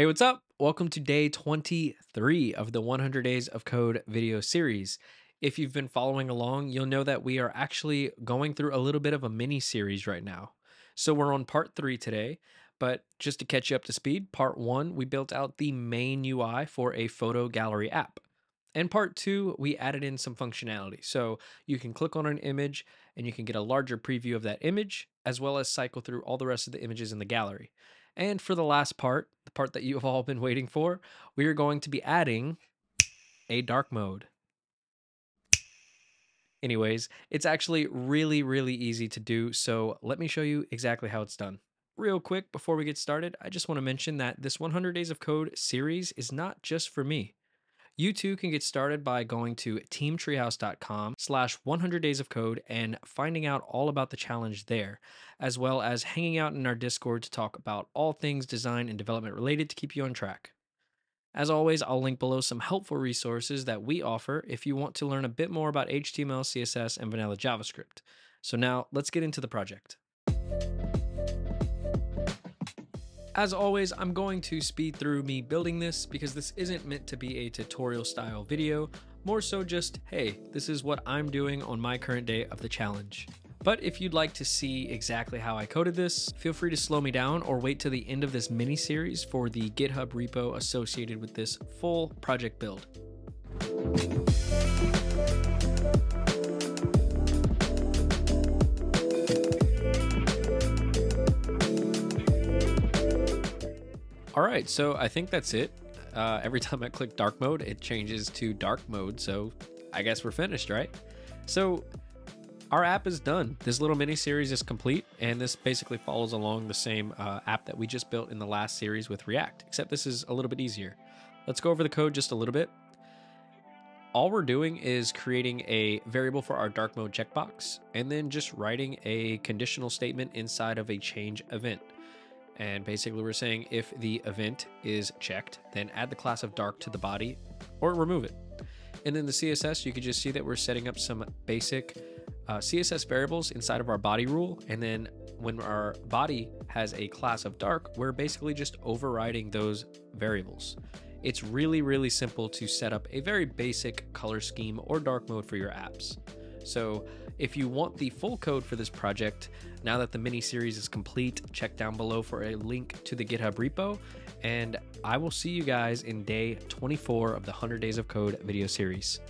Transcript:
Hey, what's up? Welcome to day 23 of the 100 Days of Code video series. If you've been following along, you'll know that we are actually going through a little bit of a mini series right now. So we're on part three today, but just to catch you up to speed, part one, we built out the main UI for a photo gallery app. And part two, we added in some functionality. So you can click on an image and you can get a larger preview of that image, as well as cycle through all the rest of the images in the gallery. And for the last part, the part that you've all been waiting for, we are going to be adding a dark mode. Anyways, it's actually really, really easy to do. So let me show you exactly how it's done. Real quick, before we get started, I just want to mention that this 100 Days of Code series is not just for me. You too can get started by going to teamtreehouse.com slash 100 days of code and finding out all about the challenge there, as well as hanging out in our Discord to talk about all things design and development related to keep you on track. As always, I'll link below some helpful resources that we offer if you want to learn a bit more about HTML, CSS, and vanilla JavaScript. So now let's get into the project. As always, I'm going to speed through me building this because this isn't meant to be a tutorial style video, more so just, hey, this is what I'm doing on my current day of the challenge. But if you'd like to see exactly how I coded this, feel free to slow me down or wait to the end of this mini series for the GitHub repo associated with this full project build. All right, so I think that's it. Uh, every time I click dark mode, it changes to dark mode. So I guess we're finished, right? So our app is done. This little mini series is complete, and this basically follows along the same uh, app that we just built in the last series with React, except this is a little bit easier. Let's go over the code just a little bit. All we're doing is creating a variable for our dark mode checkbox, and then just writing a conditional statement inside of a change event. And basically we're saying if the event is checked, then add the class of dark to the body or remove it. And then the CSS, you can just see that we're setting up some basic uh, CSS variables inside of our body rule. And then when our body has a class of dark, we're basically just overriding those variables. It's really, really simple to set up a very basic color scheme or dark mode for your apps. So if you want the full code for this project, now that the mini series is complete, check down below for a link to the GitHub repo. And I will see you guys in day 24 of the 100 Days of Code video series.